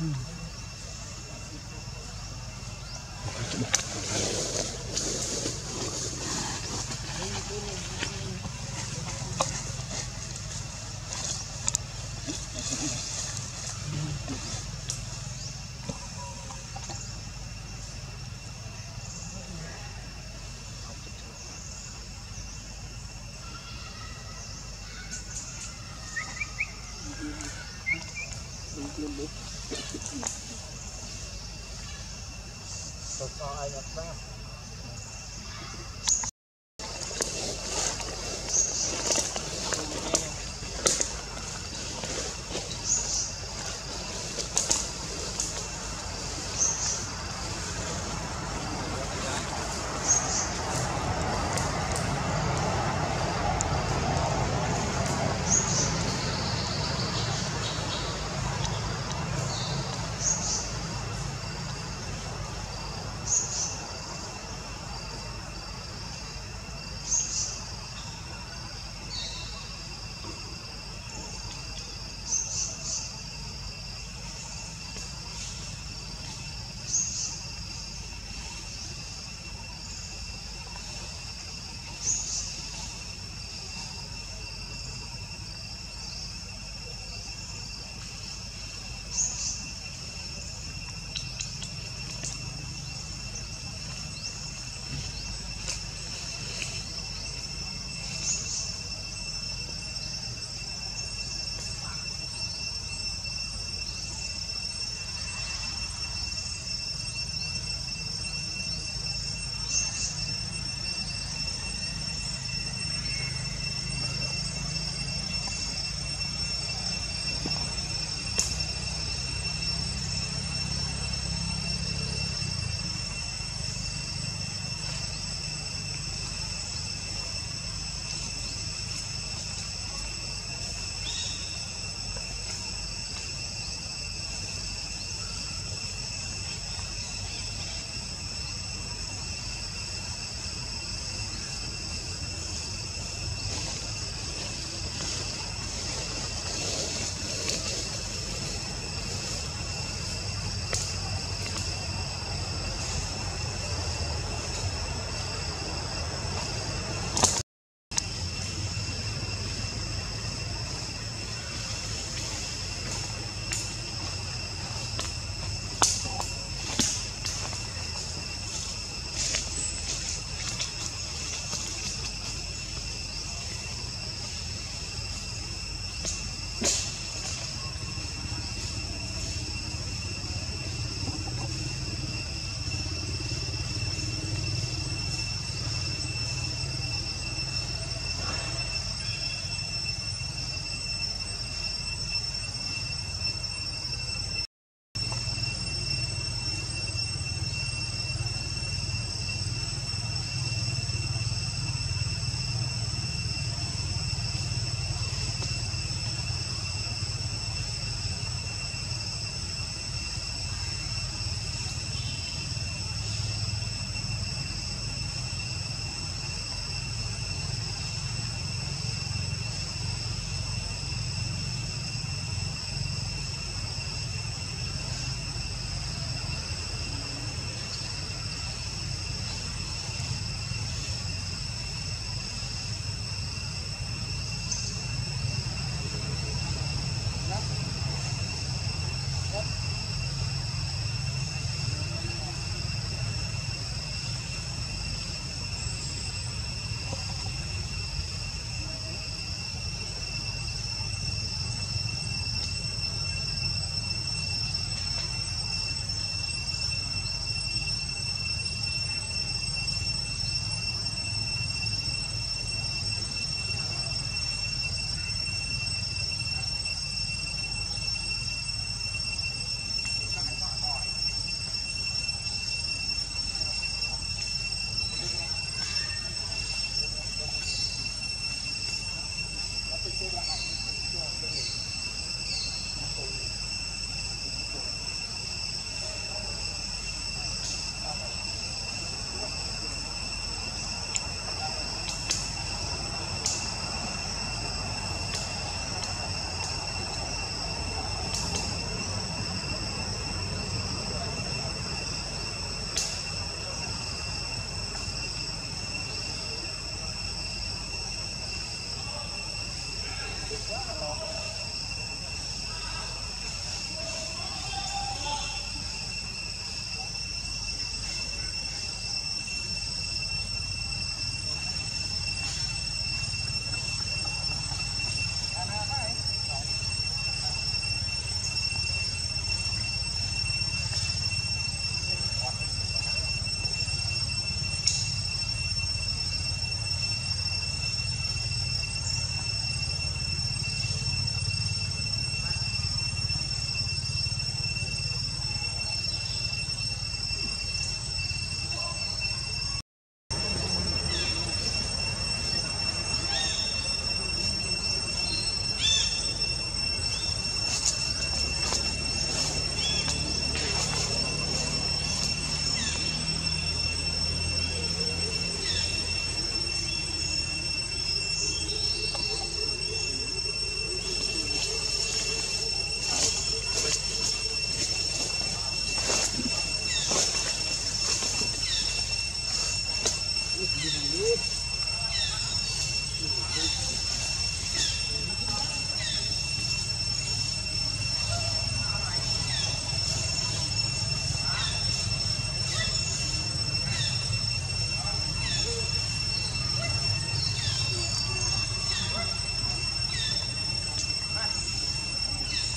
thế. Mấy cái như thế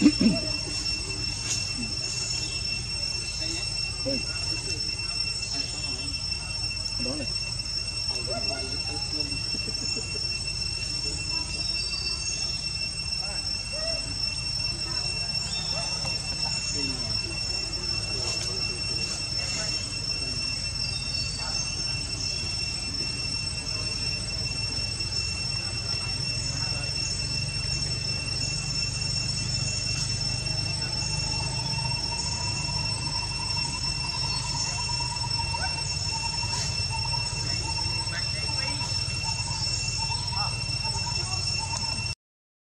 Mm-mm.